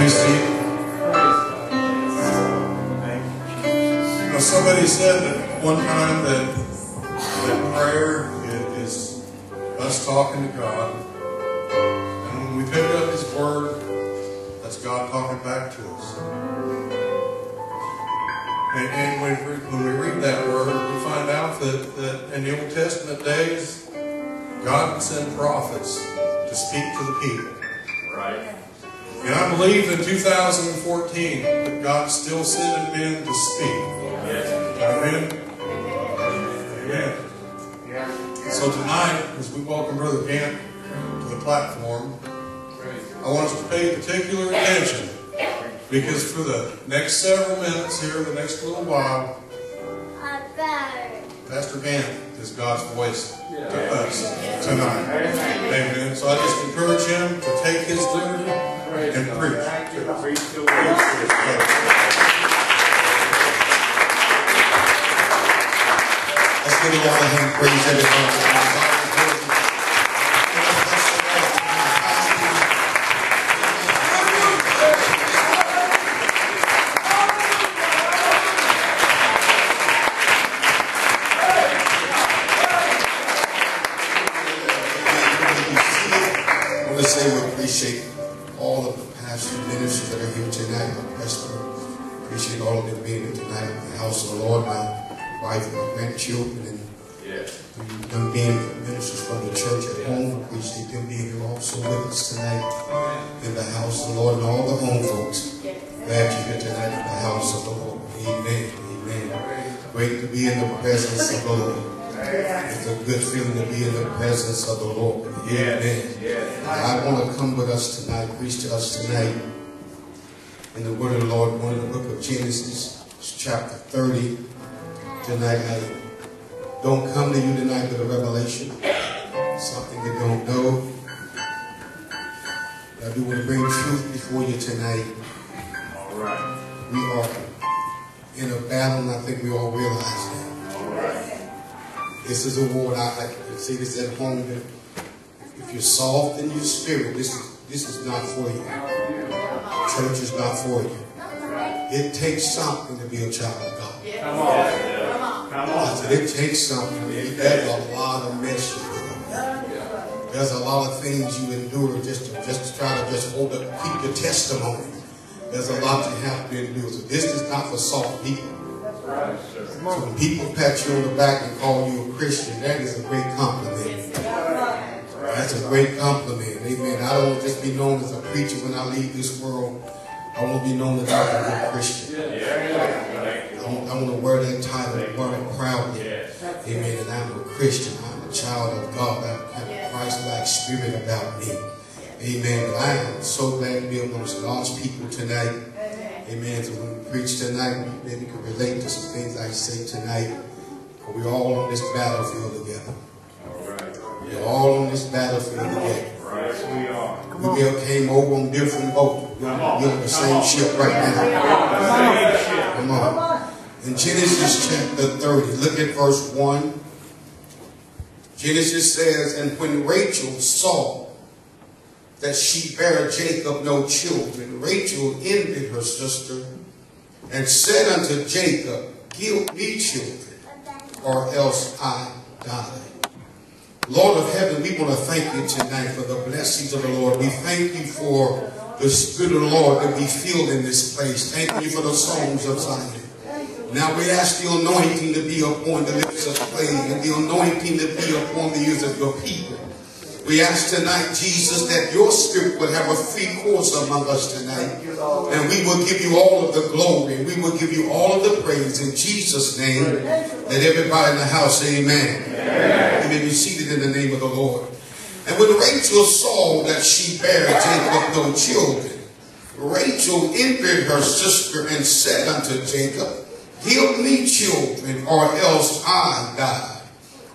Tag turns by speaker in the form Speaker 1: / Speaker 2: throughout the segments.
Speaker 1: Please seat. You know, somebody said that one time that, that prayer is us talking to God. And when we pick up His Word, that's God talking back to us. And, and when, we, when we read that Word, we find out that, that in the Old Testament days, God would send prophets to speak to the people.
Speaker 2: Right.
Speaker 1: And I believe in 2014 that God's still sending men to speak. Amen. Amen. So tonight, as we welcome Brother Gantt to the platform, I want us to pay particular attention because for the next several minutes here, the next little while, Pastor Gantt is God's voice to us tonight. Amen. So I just encourage him to take his liberty and preach.
Speaker 2: Preach the.
Speaker 1: Let's give a lot of him praise everybody. Good feeling to be in the presence of the Lord. Amen.
Speaker 2: Yes.
Speaker 1: I want to come with us tonight, preach to us tonight in the word of the Lord, one in the book of Genesis, chapter 30. Tonight, I don't come to you tonight with a revelation, something you don't know. But I do want to bring truth before you tonight.
Speaker 2: All right.
Speaker 1: We are in a battle, and I think we all realize that. This is a word I, I say this at home, that if you're soft in your spirit, this is, this is not for you. Church is not for you. It takes something to be a child of God.
Speaker 2: Come on. Come on.
Speaker 1: said, it takes something. There's a lot of mess. There's a lot of things you endure just to, just to try to just hold up, keep your testimony. There's a lot you have to endure. So this is not for soft people.
Speaker 2: Right.
Speaker 1: So when people pat you on the back and call you a Christian, that is a great compliment. That's a great compliment. Amen. I don't just be known as a preacher when I leave this world. I want to be known as I'm a good Christian. I want, I want to wear that title, and wear it proudly. Amen. And I'm a Christian. I'm a child of God. I have a Christ-like spirit about me. Amen. But I am so glad to be amongst God's people tonight. Amen. So when we preach tonight, we maybe can relate to some things I say tonight. But we're all on this battlefield together.
Speaker 2: All right.
Speaker 1: We're all on this battlefield together.
Speaker 2: Right, we are.
Speaker 1: We all came over on different boats. We're
Speaker 2: on.
Speaker 1: we're on the same ship right now. Come on. In Genesis chapter 30, look at verse 1. Genesis says, And when Rachel saw that she bare Jacob no children, Rachel envied her sister and said unto Jacob, Give me children, or else I die. Lord of heaven, we want to thank you tonight for the blessings of the Lord. We thank you for the Spirit of the Lord that we feel in this place. Thank you for the songs of Zion. Now we ask the anointing to be upon the lips of clay and the anointing to be upon the ears of your people. We ask tonight, Jesus, that your spirit would have a free course among us tonight. And we will give you all of the glory. We will give you all of the praise in Jesus' name. Let everybody in the house say amen. You may be seated in the name of the Lord. And when Rachel saw that she bare Jacob no children, Rachel envied her sister and said unto Jacob, Give me children, or else I die.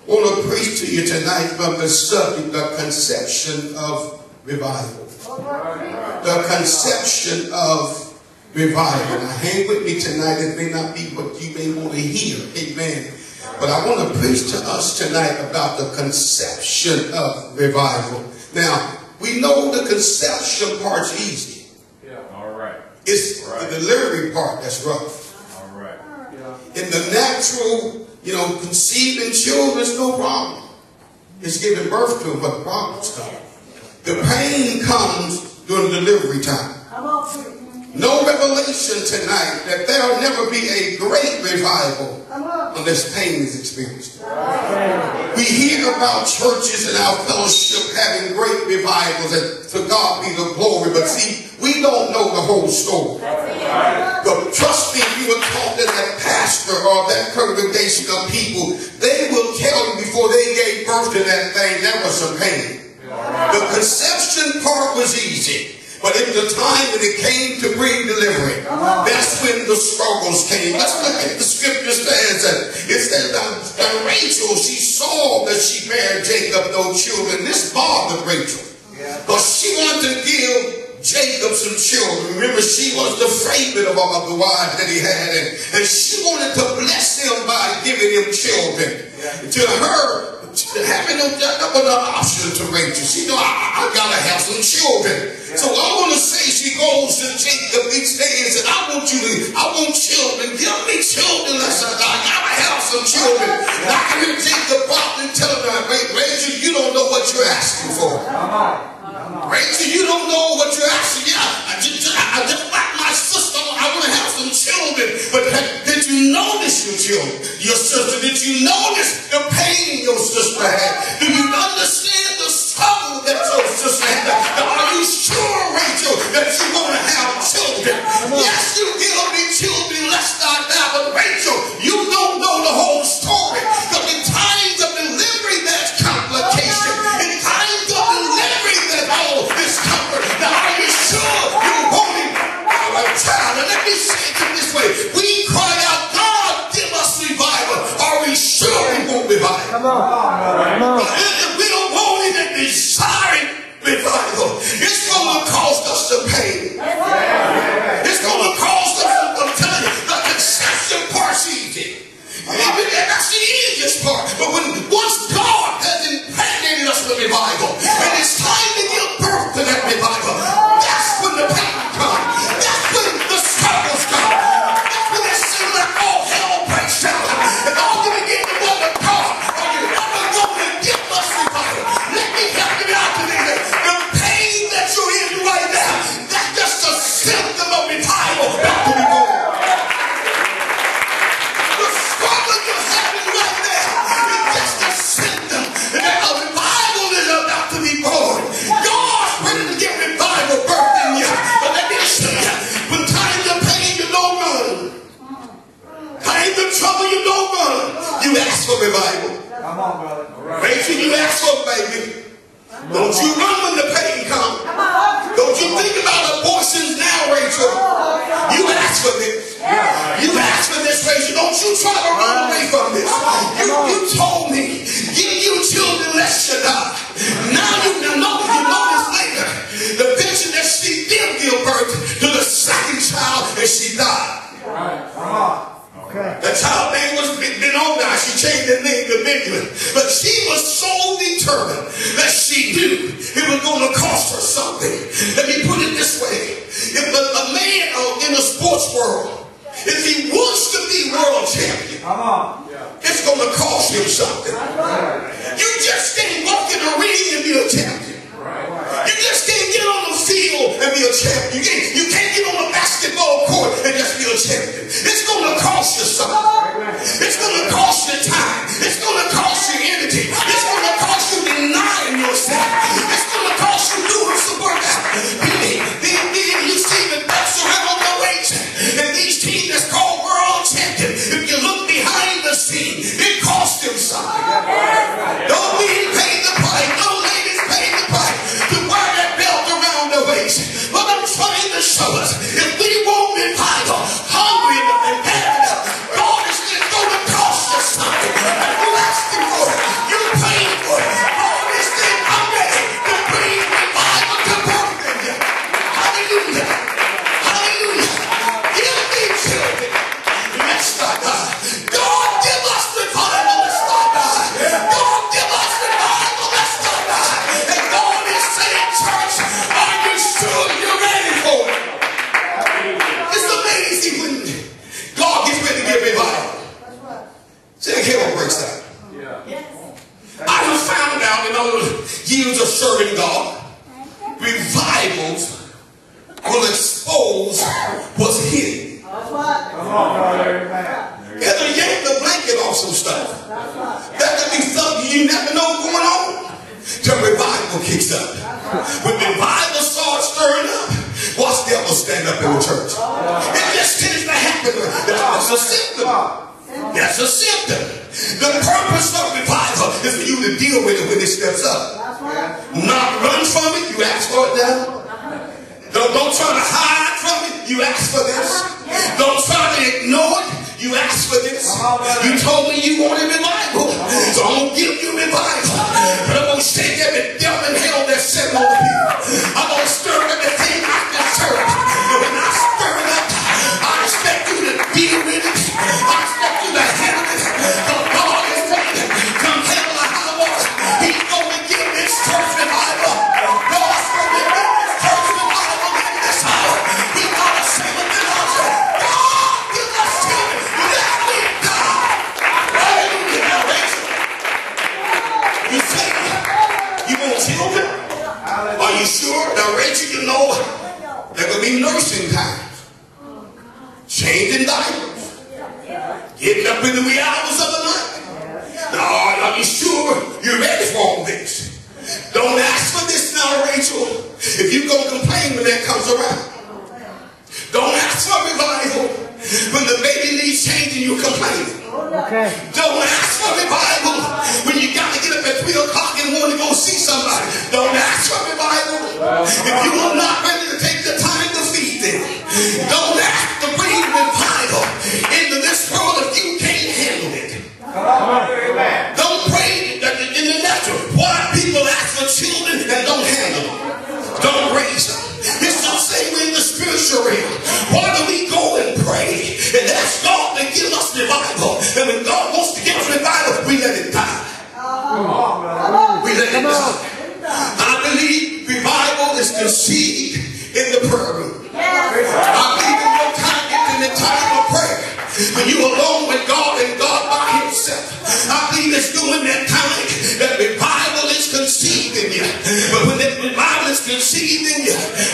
Speaker 1: I want to preach to you tonight from the subject, the conception of revival. The conception of revival. Now, hang with me tonight. It may not be what you may want to hear. Amen. But I want to preach to us tonight about the conception of revival. Now, we know the conception part's easy. Yeah.
Speaker 2: All right.
Speaker 1: It's
Speaker 2: Right.
Speaker 1: the delivery part that's rough.
Speaker 2: All right. Yeah.
Speaker 1: In the natural, you know, conceiving children is no problem. It's giving birth to them, but the problems come. The pain comes during delivery time.
Speaker 3: Come on, preach.
Speaker 1: No revelation tonight that there'll never be a great revival unless pain is experienced. We hear about churches and our fellowship having great revivals, and to God be the glory. But see, we don't know the whole story. But trust me, you were taught that that pastor or that congregation of people, they will tell you before they gave birth to that thing, there was some pain. The conception part was easy. But in the time when it came to bring delivery, that's when the struggles came. Let's look at the scripture says that it says that, that Rachel, she saw that she bare Jacob no children. This bothered Rachel. But she wanted to give Jacob some children. Remember, she was the favorite of all the wives that he had, and, and she wanted to bless him by giving him children. To her, having no was an option to Rachel. She know I, I gotta have some children. So I want to say she goes to Jacob each day and said, I want you to, I want children. Give me children. I said, I gotta have some children. And I can hear Jacob probably telling her, "Wait, Rachel, you don't know what you're asking for. Rachel, you don't know what you're asking. Yeah, I just, I just like my sister. I want to have some children. But did you notice your children, your sister? Did you notice the pain your sister had? Do you understand the struggle that your sister had? Are you sure, Rachel, that you revival?
Speaker 3: Come
Speaker 1: going to cost her something. Let me put it this way. If a, a man in the sports world, if he wants to be world champion, it's going to cost him something. You just can't walk in the ring and be a champion. You just can't get on the field and be a champion. You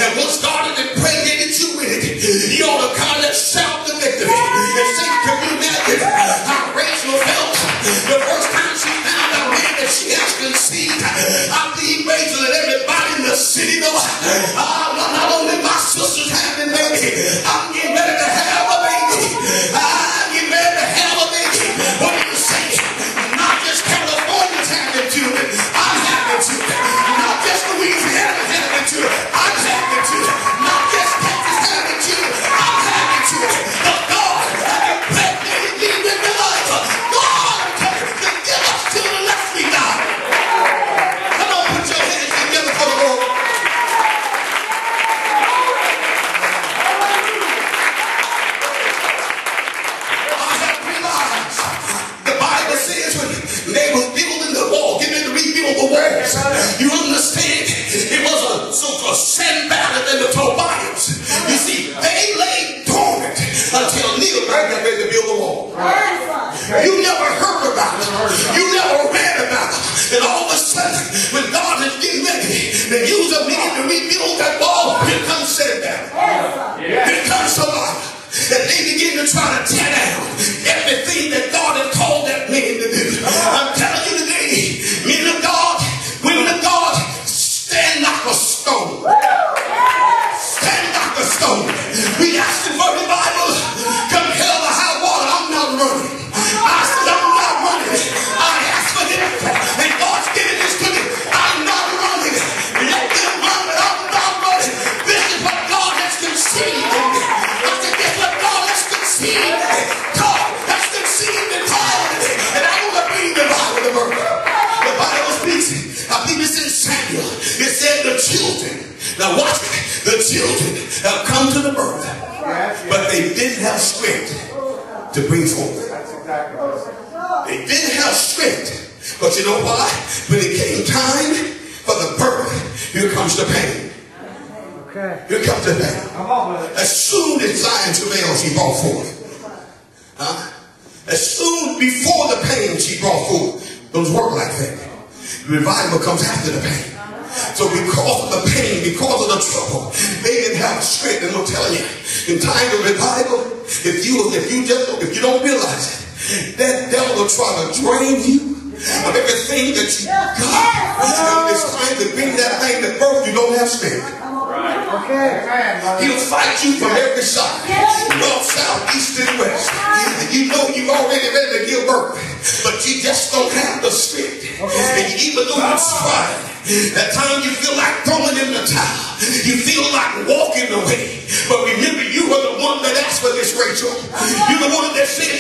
Speaker 1: heavens Now watch. The children have come to the birth, but they didn't have strength to bring forth. They didn't have strength. But you know why? When it came time for the birth, here comes the pain.
Speaker 3: Okay.
Speaker 1: Here comes the pain. As soon as Zion travails, he brought forth. Huh? As soon before the pain, she brought forth. Those work like that. The revival comes after the pain. So because of the pain, because of the trouble, they didn't have strength. And I'm telling you, in times of revival, if you if you just if you don't realize it, that devil will try to drain you of everything that you got. And it's time to bring that thing to birth. You don't have strength. He'll fight you from every side. North, south, east, and west. You know you already ready to give birth, but you just don't have the strength. And even though you try, that time you feel like throwing in the towel. You feel like walking away. But remember, you were the one that asked for this, Rachel. You're the one that said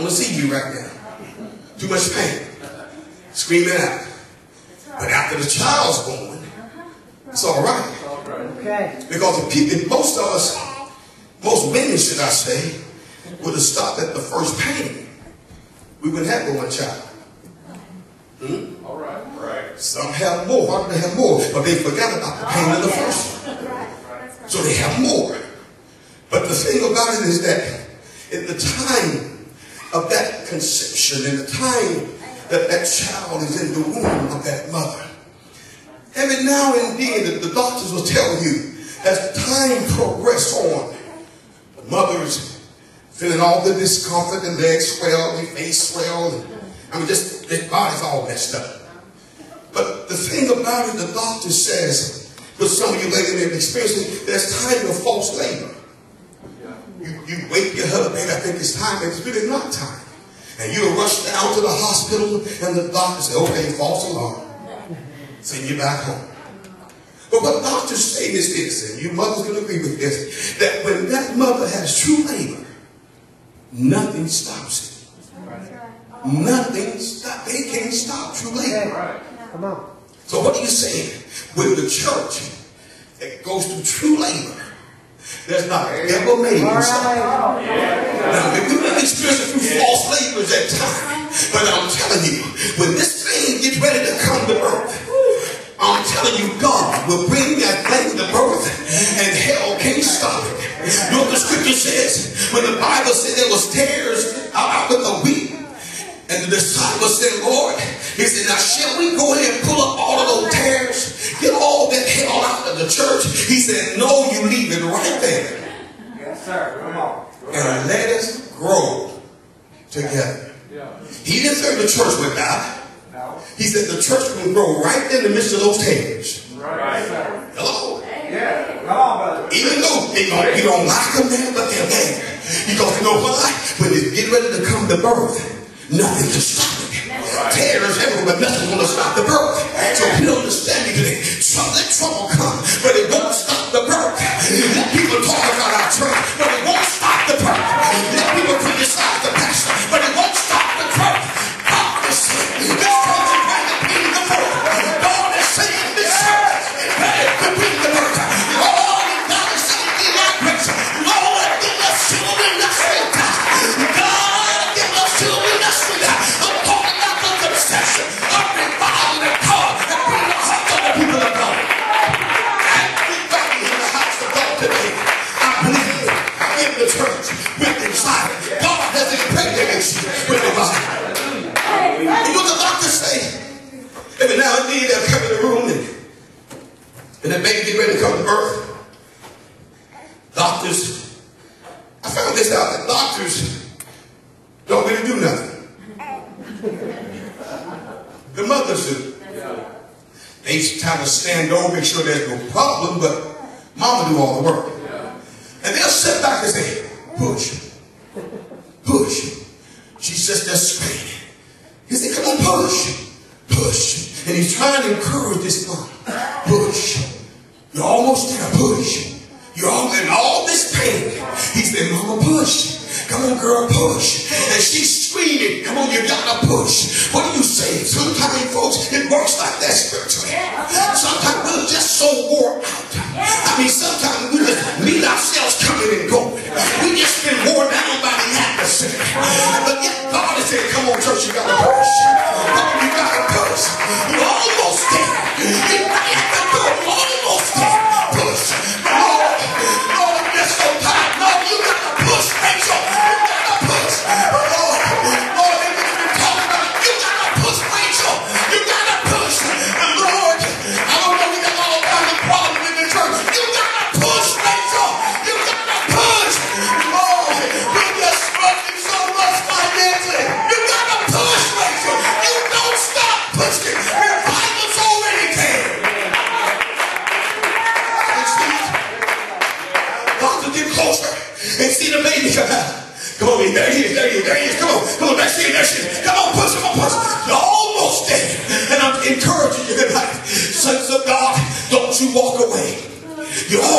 Speaker 1: want to see you right now. Too much pain. Screaming out. But after the child's born, it's all right.
Speaker 3: Okay.
Speaker 1: Because the people, most of us, most women, should I say, would have stopped at the first pain. We wouldn't have but one child. Hmm?
Speaker 2: All right. Right.
Speaker 1: Some have more. Why do they have more? But they forgot about the pain of the first one. So they have more. But the thing about it is that in the time of that conception, in the time that that child is in the womb of that mother, every now and then the, doctors will tell you as time progresses on, the mother is feeling all the discomfort, the legs swell, the face swell, and, I mean just their body's all messed up. But the thing about it, the doctor says, but some of you ladies may have experienced it, there's time of false labor. You, you wake your husband, baby, I think it's time, it's really not time. And you rush down to the hospital, and the doctor says, okay, false alarm. Send you back home. But what doctors say is this, and you mothers can agree with this, that when that mother has true labor, nothing stops it. Nothing stop. They can't stop true labor.
Speaker 3: Come on.
Speaker 1: So what are you saying? With the church that goes through true labor, there's not
Speaker 3: All
Speaker 1: it stop.
Speaker 3: right.
Speaker 1: Now, we may experience it through false labors at times, but I'm telling you, when this thing gets ready to come to earth, I'm telling you, God will bring that thing to birth, and hell can't stop it. You know what the scripture says? When the Bible said there was tares out with the wheat, and the disciples said, Lord, he said, now shall we go ahead and pull up all of those tares, get all that hell out of the church? He said, no, you leave it right there
Speaker 3: Yes, sir. Come on.
Speaker 1: and let us grow together. He didn't say the church would die.
Speaker 3: No.
Speaker 1: He said the church would grow right in the midst of those tares.
Speaker 3: Right, sir.
Speaker 1: Hello?
Speaker 3: Yeah. Come on, brother.
Speaker 1: Even though they don't, you don't like them there, but they're there. You Because you know why? When they get ready to come to birth, nothing can stop it. Tares everywhere, but nothing's going to stop the birth. So you understand me today. Trouble, let trouble come, but it won't stop the birth. People talk about our church, said, mama, push. Come on, girl, push. And she's screaming, come on, you gotta push. What do you say? Sometimes, folks, it works like that spiritually. Sometimes we're just so wore out. I mean, sometimes we just meet ourselves coming and going. We just been worn down by the atmosphere. But yet God is saying, come on, church, you gotta push. Come on, you gotta push. You're almost there.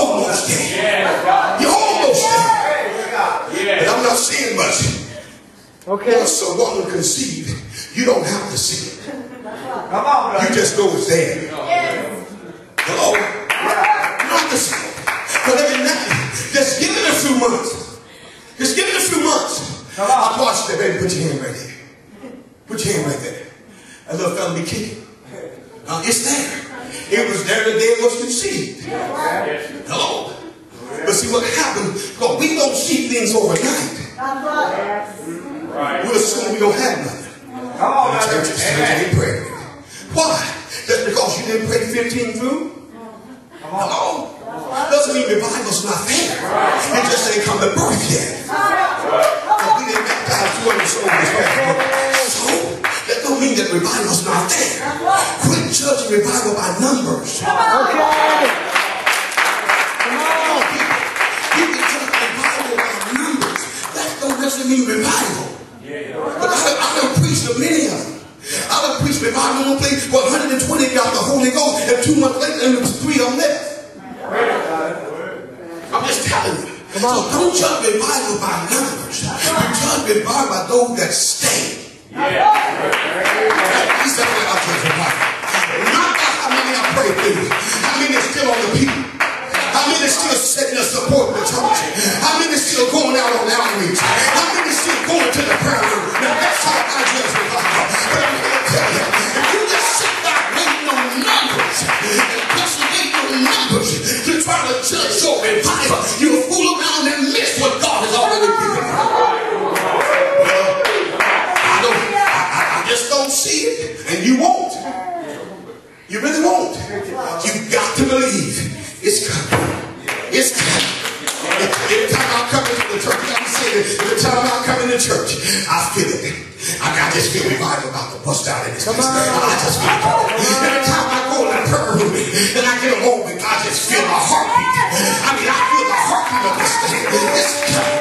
Speaker 1: Almost there. You're almost there. And I'm not seeing much.
Speaker 3: Okay.
Speaker 1: Once a woman conceived, you don't have to see it.
Speaker 3: Come on,
Speaker 1: You just know it's there. Yes. Hello? Not the same. But every night, just give it a few months. Just give it a few months.
Speaker 3: Come on.
Speaker 1: I watched that baby. Put your hand right there. Put your hand right there. That little fella be kicking. Uh, it's there. It was there the day it was conceived. Hello? But see what happened? Because we don't see things overnight.
Speaker 2: Right.
Speaker 1: We'll assume we don't have nothing.
Speaker 3: Come on,
Speaker 1: The church is ain't praying. Why? Just because you didn't pray 15 through? Hello? Doesn't mean revival's not there. It just ain't come to birth yet. But we didn't baptize 200 souls that don't mean that revival's not there. Quit judging revival by numbers.
Speaker 3: Okay.
Speaker 1: You can judge revival by numbers. That don't necessarily mean revival. Yeah. But I done, I done preached to many of them. I done preached revival in one place where 120 got the Holy Ghost, and two months later, and there was three of them left. I'm just telling you. So don't judge revival by numbers. You judge revival by those that stay. He's saying that I'll judge revival. Not by how many I pray for you. How many is still on the pew. How many is still sitting and supporting the church. How many is still going out on outreach. How many is still going to the prayer room. Now that's how I judge revival. But I'm here to tell you, if you just sit back waiting on numbers and just waiting on numbers to try to judge your revival, you'll fool around and miss what won't. You really won't. You've got to believe it's coming. It's coming. Every time I come into the church, I'm saying it. Every time I come into church, I feel it. I got this feel revival about to bust out in this place. I just feel it. Every time I go in the prayer room and I get a moment, I just feel my heartbeat. I mean, I feel the heartbeat of this thing. It's coming.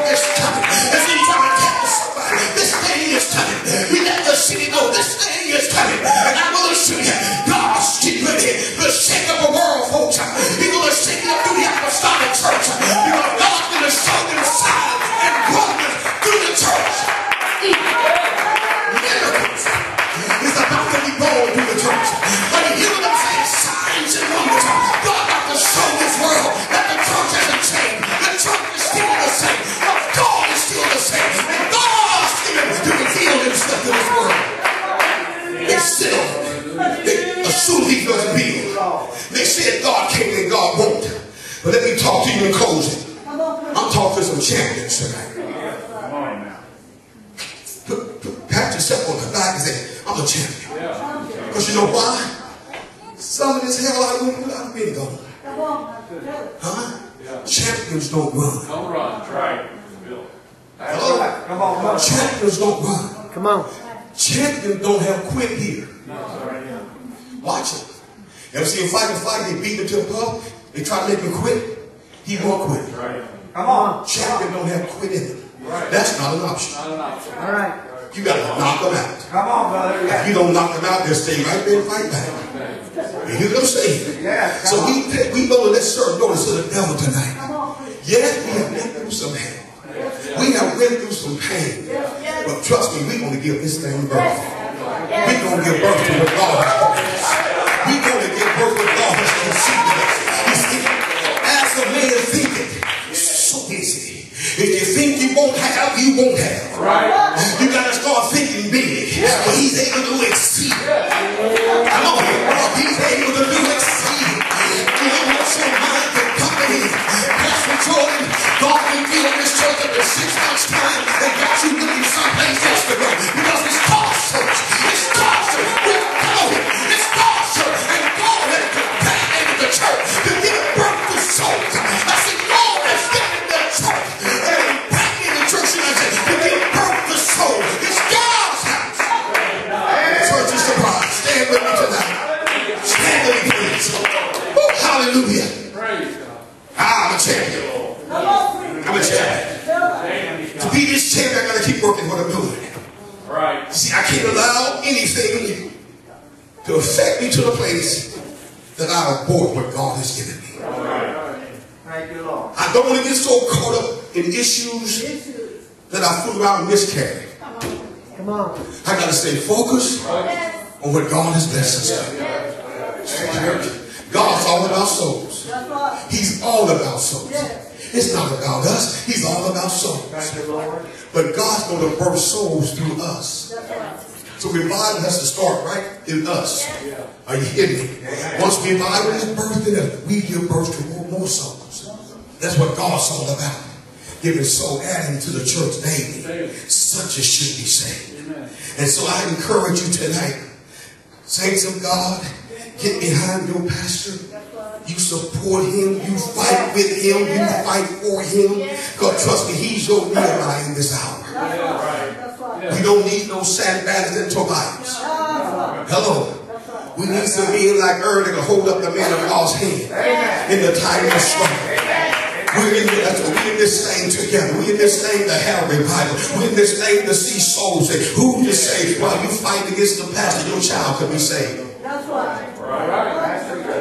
Speaker 1: Yeah. Champions don't run.
Speaker 3: Come on.
Speaker 1: Champions don't have quit here. Watch it. You ever see him fight a fight, they beat him to a pulp, they try to make him quit, he won't quit.
Speaker 2: Right.
Speaker 3: Come on.
Speaker 1: Champion don't have quit in him.
Speaker 2: Right.
Speaker 1: That's not an option.
Speaker 2: Not an option.
Speaker 3: All right.
Speaker 1: You gotta knock them out.
Speaker 3: Come on, brother.
Speaker 1: If you don't knock them out, they'll stay right there and fight back. You hear what I'm saying?
Speaker 3: Yeah.
Speaker 1: So
Speaker 3: on.
Speaker 1: we we gonna let serve notice to the devil tonight.
Speaker 4: Come on, preach.
Speaker 1: Yes, we have been through some hell. We have been through some pain. But trust me, we're gonna give this thing birth. We're gonna give birth to what God. We're gonna give birth to God has conceived us. You see, as a man thinketh, so is he. If you think you won't have, you won't have.
Speaker 2: Right.
Speaker 1: You gotta start thinking big. But he's able to exceed. Come on here. He's able to do exceed. You know what your mind can company. Jordan, God can be on this church in six months' time and got you looking someplace else to go. Because it's church. It's God's. We come here. It's church. And God has contaminated the church anything to affect me to the place that I abort what God has given me.
Speaker 3: Thank you, Lord.
Speaker 1: I don't want to get so caught up in issues that I fool around and miscarry.
Speaker 3: Come on.
Speaker 1: I gotta stay focused on what God has blessed us with. Church, God's all about souls. He's all about souls. It's not about us. He's all about souls.
Speaker 3: Thank you, Lord.
Speaker 1: But God's going to birth souls through us. So revival has to start right in us. Are you hearing me? Once revival is birthed in us, we give birth to more, more souls. That's what God's all about. Giving soul, adding to the church daily. Such as should be saved. And so I encourage you tonight, saints of God, get behind your pastor. You support him. You fight with him. You fight for him. Because trust me, he's your Nehemiah in this hour.
Speaker 4: That's right. That's right.
Speaker 1: We don't need no Sanballats and Tobias. Hello. We need some men like Ern to hold up the man of God's hand in the time of struggle. We're in, we're in this thing together. We're in this thing to have revival. We're in this thing to see souls saved. Who to say while you fight against the pastor, your child could be saved?
Speaker 4: That's right.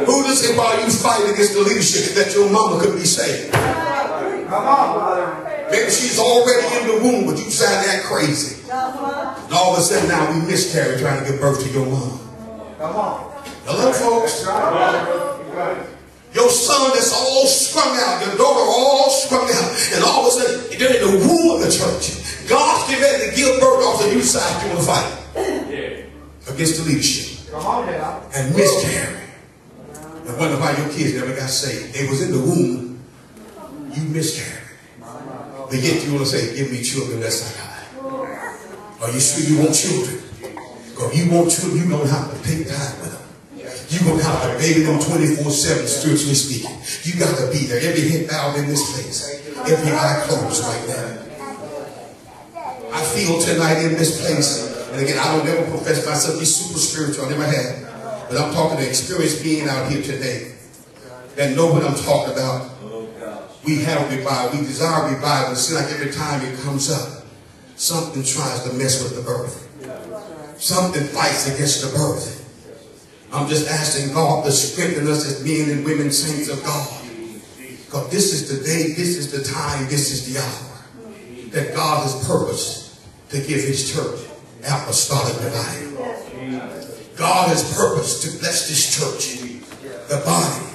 Speaker 1: Who to say while you fight against the leadership that your mama could be saved?
Speaker 3: Come on, brother.
Speaker 1: Maybe she's already in the womb, but you sound that crazy. And all of a sudden now we miscarry trying to give birth to your mama.
Speaker 3: Come on.
Speaker 1: Hello, folks. Your son is all strung out, your daughter all strung out, and all of a sudden they're in the womb of the church. God's getting ready to give birth off the new side you want to fight
Speaker 2: Yeah.
Speaker 1: against the leadership
Speaker 3: Come on now.
Speaker 1: and miscarry. And wonder why your kids never got saved. They was in the womb, you miscarried. But yet you want to say, give me children, that's not. Are you sure you want children? Because you want children, you're going to have to take time with them. You're going to have to baby them 24-7, spiritually speaking. You got to be there. Every head bowed in this place. Every eye closed right now. I feel tonight in this place, and again, I don't ever profess myself to be super spiritual. I never have. But I'm talking to experienced being out here today that know what I'm talking about. We have revival. We desire revival. It seems like every time it comes up, something tries to mess with the birth. Something fights against the birth. I'm just asking God to strengthen us as men and women, saints of God. Because this is the day, this is the time, this is the hour that God has purposed to give his church apostolic revival. God has purposed to bless this church, the body,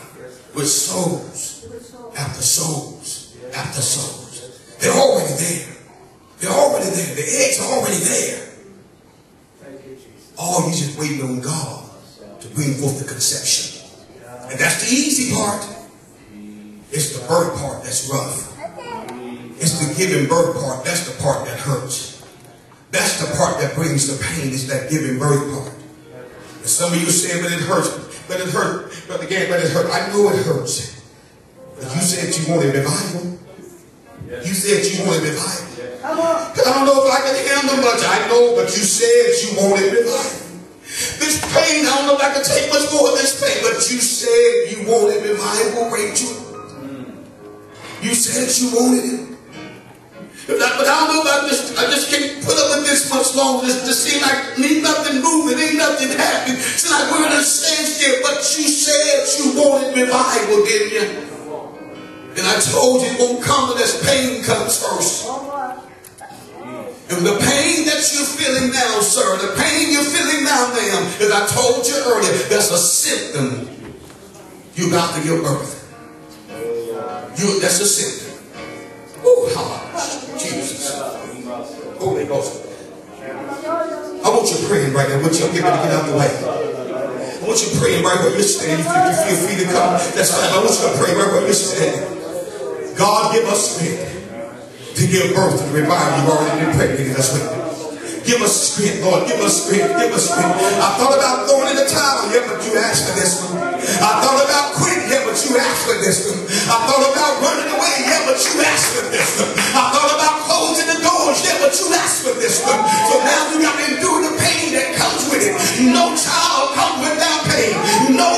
Speaker 1: with souls after souls after souls. They're already there. They're already there. The eggs are already there. All you just waiting on God to bring forth the conception. And that's the easy part. It's the birth part that's rough. It's the giving birth part. That's the part that hurts. That's the part that brings the pain. Is that giving birth part. And some of you say, but it hurts. but it hurt. But again, but it hurt. I know it hurts. But you said you wanted revival. You said you wanted revival. I don't know if I can handle much. I know, but you said you wanted revival. This pain, I don't know if I can take much more of this pain, but you said you wanted revival, Rachel. You said you wanted it. But I, but I don't know about this. I just can't put up with this much longer. This, this And I told you it won't come unless pain comes first. And the pain that you're feeling now, sir, the pain you're feeling now, ma'am, as I told you earlier, that's a symptom you got to give birth. You, that's a symptom. Oh, how Jesus. Holy Ghost. I want you praying right now. I want you to get out of the way. I want you praying right where you're standing. If you feel free to come, that's fine. I want you to pray right where you're standing. God, give us strength to give birth to the revival you've already impregnated us with. Give us strength, Lord. Give us strength. Give us strength. I thought about throwing in the towel, yeah, but you asked for this one. I thought about quitting, yeah, but you asked for this one. I thought about running away, yeah, but you asked for this one. I thought about closing the doors, yeah, but you asked for this one. So now you got to endure the pain that comes with it. No child comes without pain. No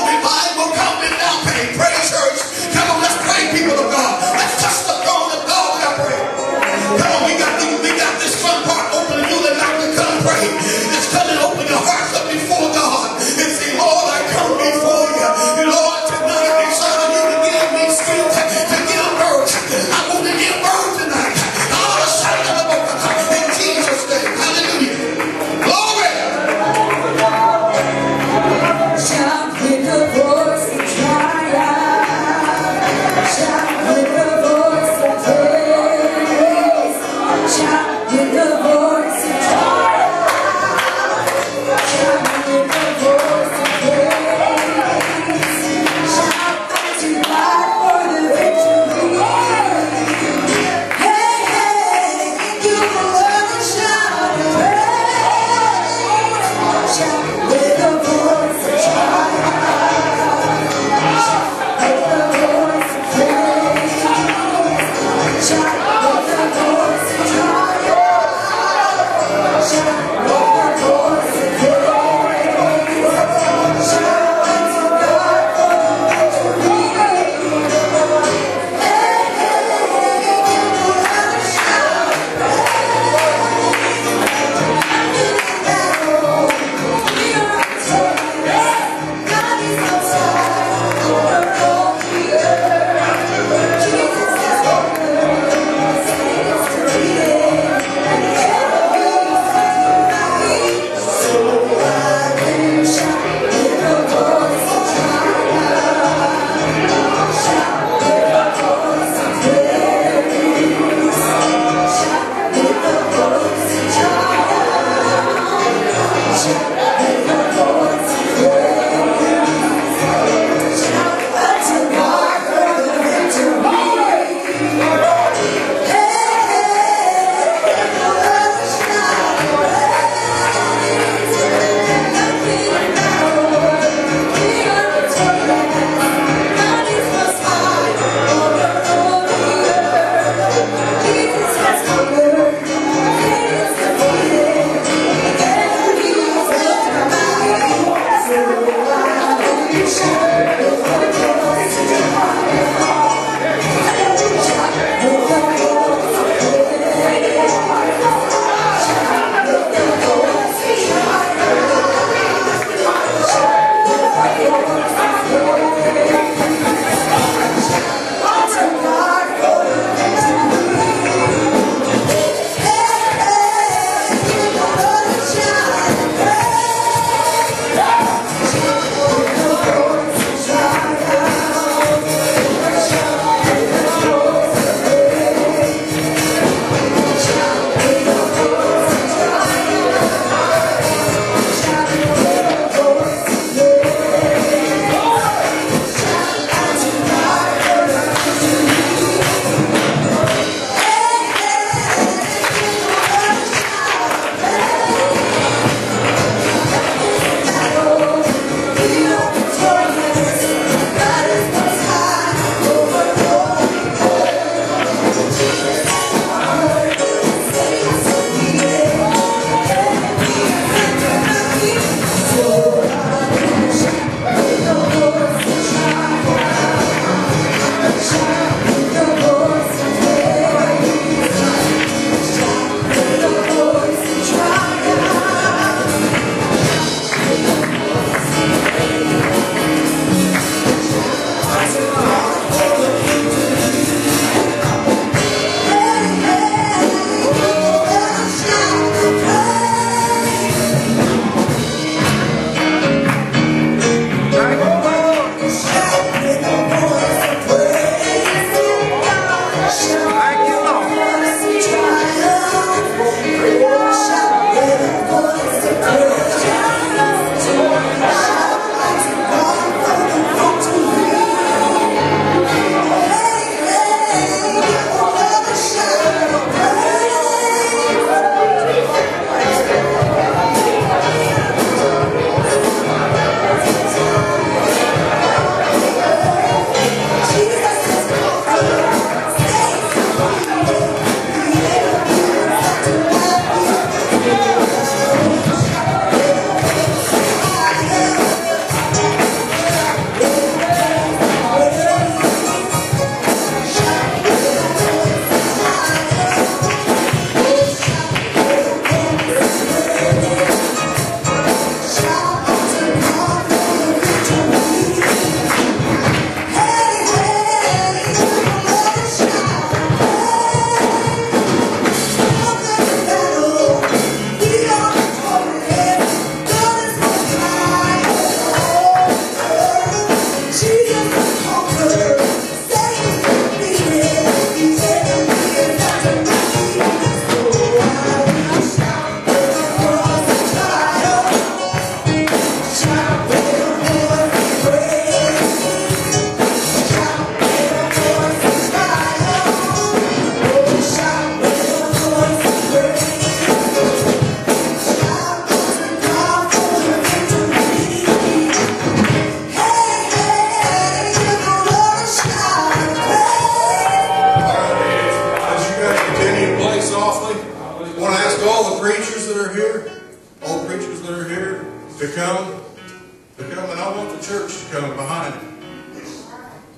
Speaker 1: and I
Speaker 2: want the church to come behind you.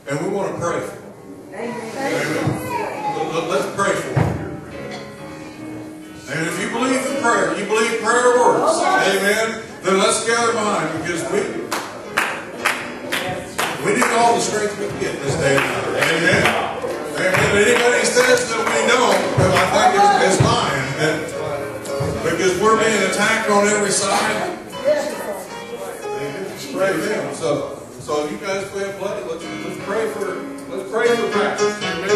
Speaker 2: And we want to pray for them. Amen. Let- Let's pray for them. And if you believe in prayer, you believe prayer works, amen, then let's gather behind because we, we need all the strength we can get this day and hour. Amen. Amen. Anybody says that we don't, I think is, is lying. And because we're being attacked on every side pray for him. So, so you guys play a play. Let's, let's pray for let's pray for practice. Amen.